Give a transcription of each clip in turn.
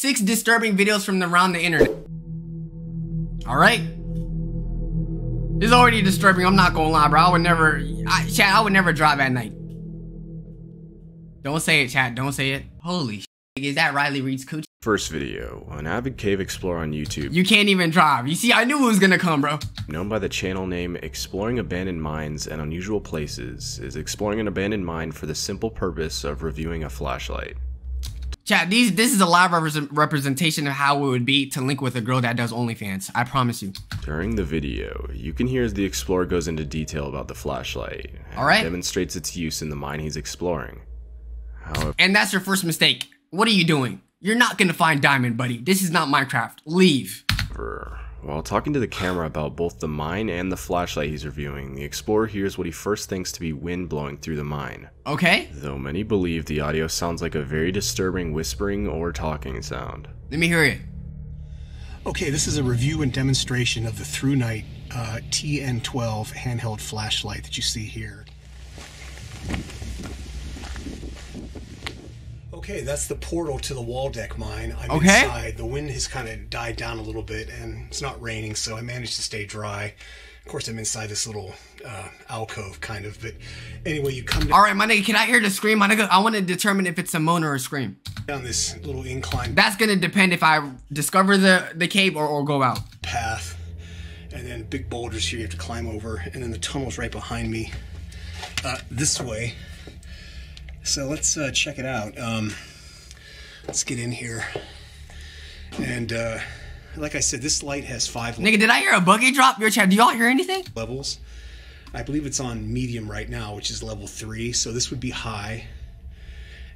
Six disturbing videos from around the internet. Alright? It's already disturbing, I'm not gonna lie, bro. I would never, I, chat, I would never drive at night. Don't say it, chat, don't say it. Holy shit, is that Riley Reid's coochie? First video, an avid cave explorer on YouTube, You can't even drive. You see, I knew it was gonna come, bro. known by the channel name Exploring Abandoned Mines and Unusual Places, is exploring an abandoned mine for the simple purpose of reviewing a flashlight. Chat, these this is a live repres- representation of how it would be to link with a girl that does OnlyFans. I promise you. During the video, you can hear as the explorer goes into detail about the flashlight and Alright. demonstrates its use in the mine he's exploring. However, And that's your first mistake. What are you doing? You're not gonna find diamond, buddy. This is not Minecraft. Leave. While talking to the camera about both the mine and the flashlight he's reviewing, the explorer hears what he first thinks to be wind blowing through the mine. Okay? Though many believe the audio sounds like a very disturbing whispering or talking sound. Let me hear it. Okay, this is a review and demonstration of the ThruNite uh, TN12 handheld flashlight that you see here. Okay, that's the portal to the Waldeck mine. I'm Okay. inside. The wind has kind of died down a little bit, and it's not raining, so I managed to stay dry. Of course, I'm inside this little uh, alcove, kind of. But anyway, you come Alright, my nigga, can I hear the scream? My nigga, I wanna determine if it's a moan or a scream. down this little incline That's gonna depend if I discover the, the cave or, or go out. path, and then big boulders here you have to climb over, and then the tunnel's right behind me, uh, this way. So let's uh, check it out. Um, let's get in here, and uh, like I said, this light has five Nigga, did I hear a buggy drop? Your chat, do y'all hear anything? levels. I believe it's on medium right now, which is level three. So this would be high,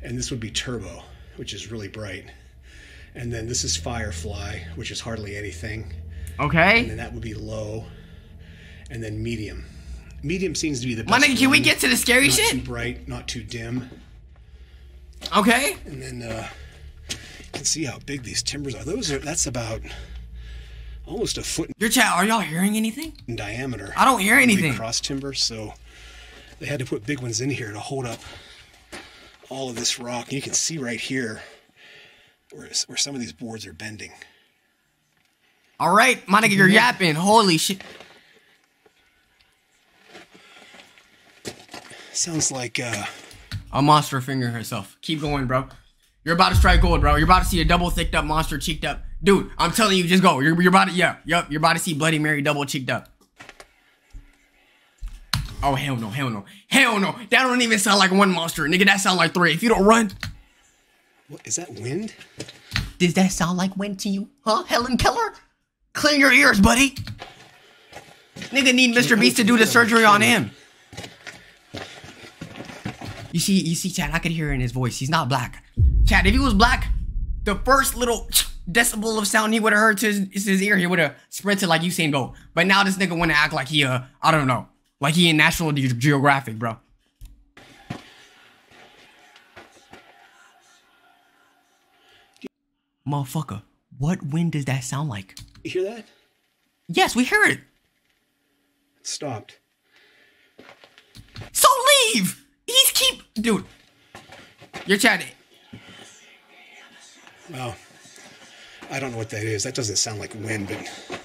and this would be turbo, which is really bright. And then this is Firefly, which is hardly anything. Okay. and that would be low, and then medium. Medium seems to be the My best. nigga, can we get to the scary not too shit? bright, not too dim, Okay. and then uh, you can see how big these timbers are. Those are that's about almost a foot Your chat, are y'all hearing anything? in diameter. I don't hear anything. cross timber, so they had to put big ones in here to hold up all of this rock. You can see right here where, where some of these boards are bending. Alright, my nigga, you're yapping. Holy shit. Sounds like uh, A monster finger herself. Keep going, bro. You're about to strike gold, bro. You're about to see a double thicked up monster cheeked up. Dude, I'm telling you, just go. You're, you're about to, yeah, yep. You're about to see Bloody Mary double cheeked up. Oh, hell no, hell no. Hell no. That don't even sound like one monster. Nigga, that sound like three. If you don't run. what is that wind? Does that sound like wind to you? Huh, Helen Keller? Clear your ears, buddy. Nigga need Mr. Beast to do the surgery on him. You see, you see, Chad, I could hear in his voice. He's not black. Chad, if he was black, the first little decibel of sound he would have heard to his, his ear, he would have sprinted like Usain Bolt. But now this nigga want to act like he, uh, I don't know, like he in National Ge- Geographic, bro. Motherfucker, what wind does that sound like? You hear that? Yes, we heard it. It stopped. So leave. He's keep, dude. You're chatting. Well, I don't know what that is. That doesn't sound like wind, but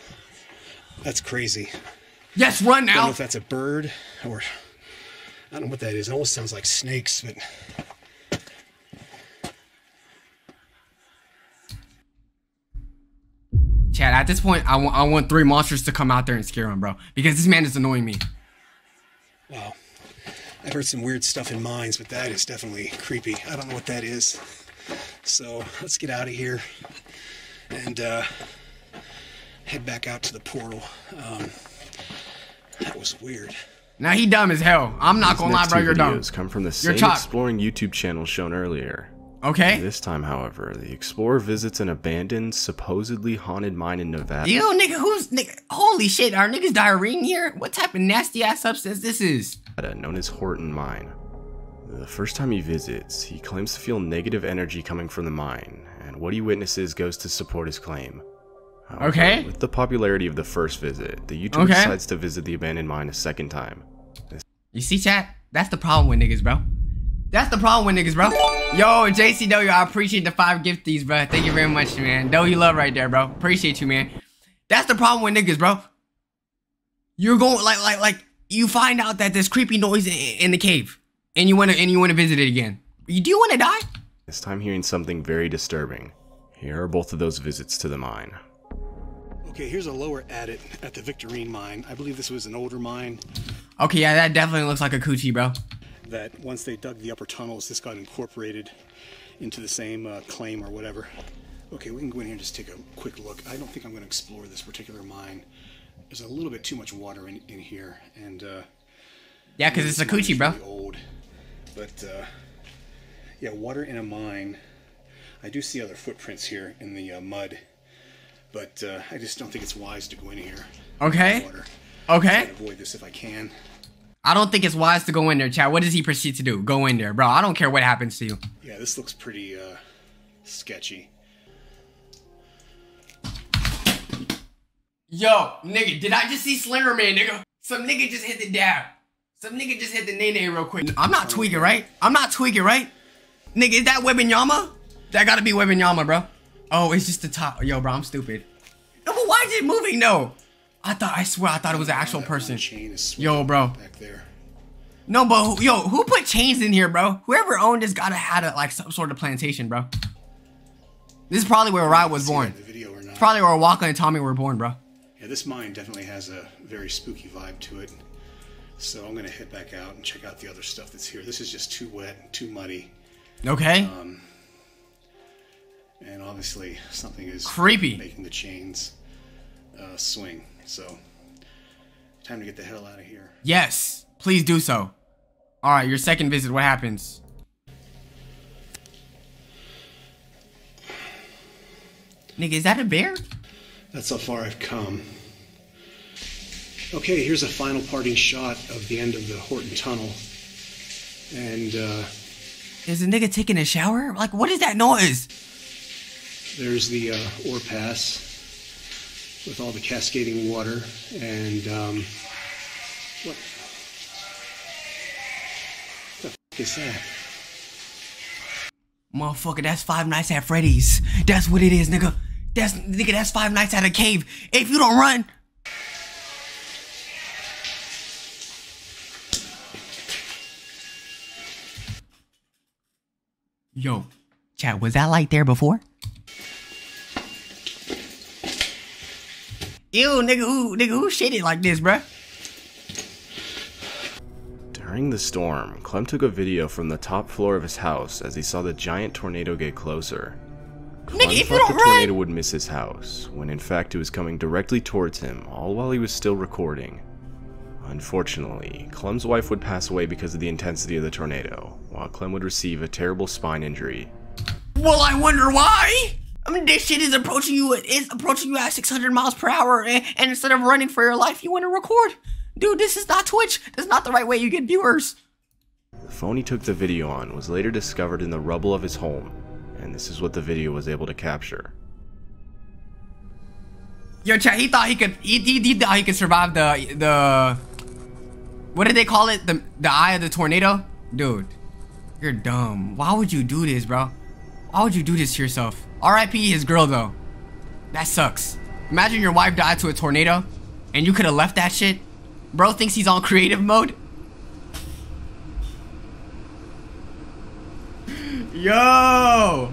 that's crazy. Yes, run now. I don't know if that's a bird or I don't know what that is. It almost sounds like snakes, but Chad, at this point, I want I want three monsters to come out there and scare him, bro, because this man is annoying me. wow. I've heard some weird stuff in mines, but that is definitely creepy. I don't know what that is. So let's get out of here and uh, head back out to the portal. Um, that was weird. Now he dumb as hell. I'm not These gonna lie, next bro. two You're dumb. videos come from the same exploring YouTube channel shown earlier. Okay. This time, however, the explorer visits an abandoned, supposedly haunted mine in Nevada. Yo, nigga, who's nigga? Holy shit, are niggas diarrhea here? What type of nasty ass substance this is? known as Horton Mine. The first time he visits, he claims to feel negative energy coming from the mine, and what he witnesses goes to support his claim. However, Okay. With the popularity of the first visit, the YouTuber Okay. decides to visit the abandoned mine a second time. You see, chat? That's the problem with niggas, bro. That's the problem with niggas, bro. Yo, JCW, I appreciate the five gifties, bro. Thank you very much, man. Know you love right there, bro. Appreciate you, man. That's the problem with niggas, bro. You're going like like like you find out that there's creepy noise in, in the cave, and you wanna and you wanna visit it again. You do you wanna die? This time hearing something very disturbing. Here are both of those visits to the mine. Okay, here's a lower adit at the Victorine mine. I believe this was an older mine Okay, yeah, that definitely looks like a coochie, bro. That once they dug the upper tunnels, this got incorporated into the same uh, claim or whatever. Okay, we can go in here and just take a quick look. I don't think I'm going to explore this particular mine. There's a little bit too much water in, in here, and uh, Yeah, cause it's a coochie, bro. really old, but uh, yeah, water in a mine. I do see other footprints here in the uh, mud, but uh, I just don't think it's wise to go in here. Okay, Water. okay. Avoid this if I can. I don't think it's wise to go in there, Chad. What does he proceed to do? Go in there, bro. I don't care what happens to you. Yeah, this looks pretty uh, sketchy. Yo, nigga, did I just see Slender Man, nigga? Some nigga just hit the dab. Some nigga just hit the nene real quick. I'm not tweaking, right? I'm not tweaking, right? Nigga, is that Wembanyama? That gotta be Wembanyama, bro. Oh, it's just the top. Yo, bro, I'm stupid. No, but why is it moving, though? I thought, I swear, I thought it was an actual person. Chain is Yo, bro. back there. No, but who, yo, who put chains in here, bro? Whoever owned this gotta had a, like some sort of plantation, bro. This is probably where Rye was born. the video or not? Probably where Waka and Tommy were born, bro. Yeah, this mine definitely has a very spooky vibe to it. So I'm gonna head back out and check out the other stuff that's here. This is just too wet and too muddy, Okay. and obviously something is Creepy. making the chains uh, swing. So time to get the hell out of here. Yes, please do so. All right, your second visit. What happens? Nigga, is that a bear? That's how far I've come. Okay, here's a final parting shot of the end of the Horton Tunnel. And uh, Is a nigga taking a shower? Like, what is that noise? there's the uh, ore pass with all the cascading water. And um, what the f- is that? Motherfucker, that's Five Nights at Freddy's. That's what it is, nigga. That's nigga. That's Five Nights at a cave. If you don't run, yo, chat. Was that light there before? Ew, nigga, who, nigga, who shaded like this, bruh? During the storm, Clem took a video from the top floor of his house as he saw the giant tornado get closer. Clem Nigga, if you thought don't the tornado would miss his house, when in fact it was coming directly towards him, all while he was still recording. Unfortunately, Clem's wife would pass away because of the intensity of the tornado, while Clem would receive a terrible spine injury. well, I wonder why. I mean, this shit is approaching you. It's approaching you at 600 miles per hour, and, and instead of running for your life, you want to record. Dude, this is not Twitch. That's not the right way you get viewers. The phone he took the video on was later discovered in the rubble of his home, and this is what the video was able to capture. Yo, chat. He thought he could. He, he, he thought he could survive the the. What did they call it? The the eye of the tornado. Dude, you're dumb. Why would you do this, bro? Why would you do this to yourself? R.I.P. His girl though. That sucks. Imagine your wife died to a tornado, and you could have left that shit. Bro thinks he's on creative mode. Yo.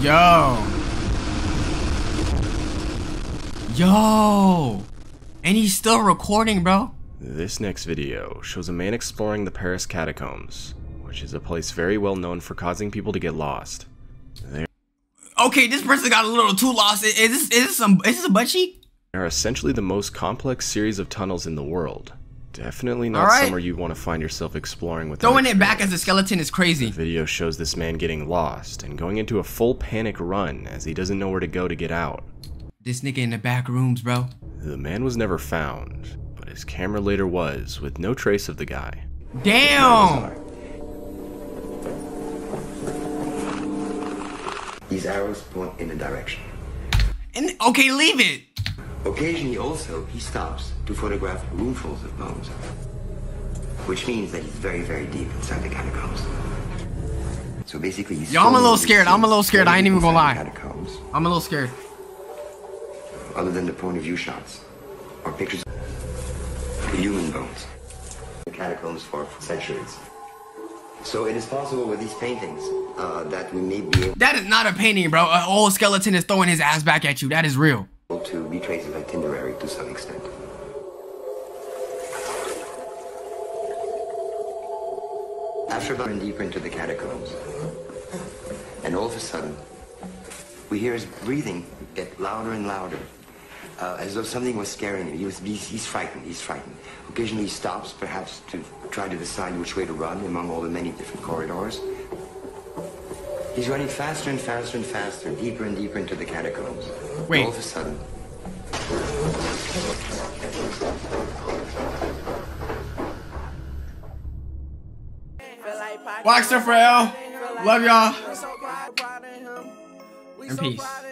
Yo. Yo. And he's still recording, bro. This next video shows a man exploring the Paris catacombs, which is a place very well known for causing people to get lost. They Okay, this person got a little too lost. Is is this is this some is this a butt cheek? are essentially the most complex series of tunnels in the world. Definitely not Alright. somewhere you want to find yourself exploring with Throwing it back as a skeleton is crazy. The video shows this man getting lost and going into a full panic run as he doesn't know where to go to get out. This nigga in the back rooms, bro. The man was never found, but his camera later was, with no trace of the guy. Damn. These arrows point in a direction. And okay, leave it. Occasionally also, he stops to photograph roomfuls of bones. Which means that he's very, very deep inside the catacombs. So basically, he's Yo, I'm a little scared. I'm a little scared. I ain't even gonna lie. Catacombs, I'm a little scared. other than the point of view shots or pictures of human bones. The catacombs for centuries. So it is possible with these paintings uh, that we may be That is not a painting, bro. An old skeleton is throwing his ass back at you. That is real. To retrace his itinerary to some extent. After going deeper into the catacombs, and all of a sudden, we hear his breathing get louder and louder, uh, as though something was scaring him. He was, he's, he's frightened, he's frightened. Occasionally he stops, perhaps to try to decide which way to run among all the many different corridors. He's running faster and faster and faster, deeper and deeper into the catacombs. Wait. All of a sudden, Waxter Frail. Love y'all. And peace.